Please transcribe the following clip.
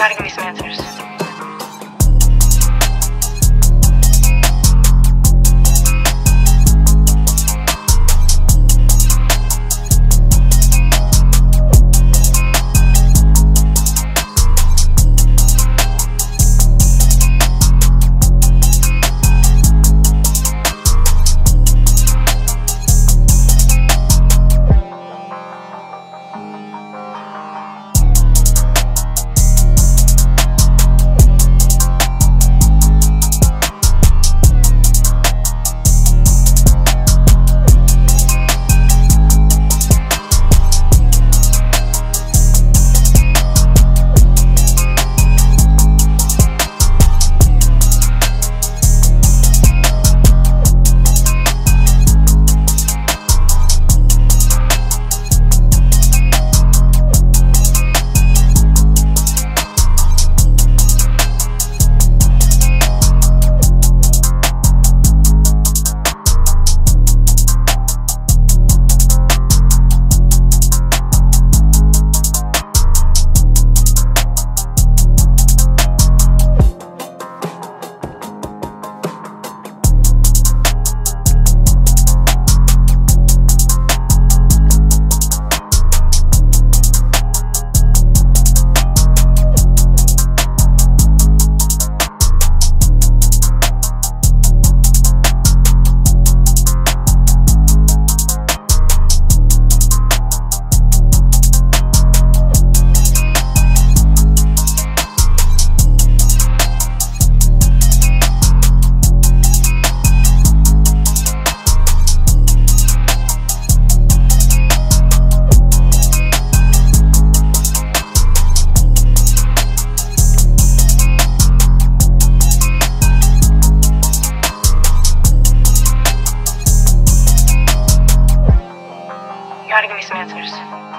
gotta give me some answers. Gotta